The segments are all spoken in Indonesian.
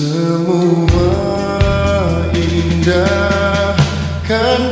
Semua indah kan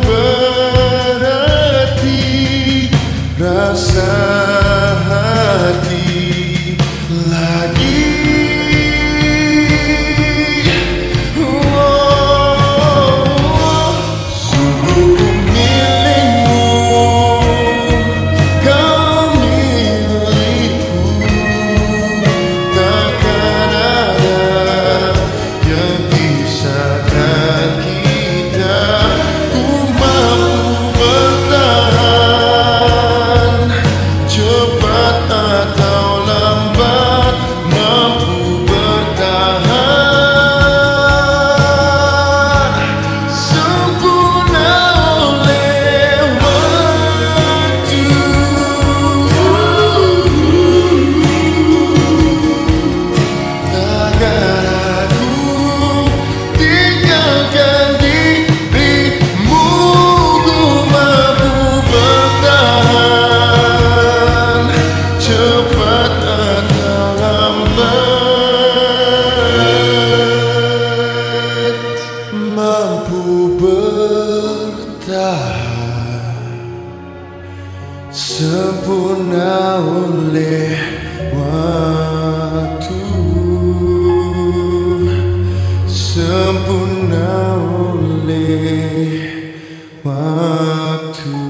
sempurna oleh waktu. sempurna oleh waktu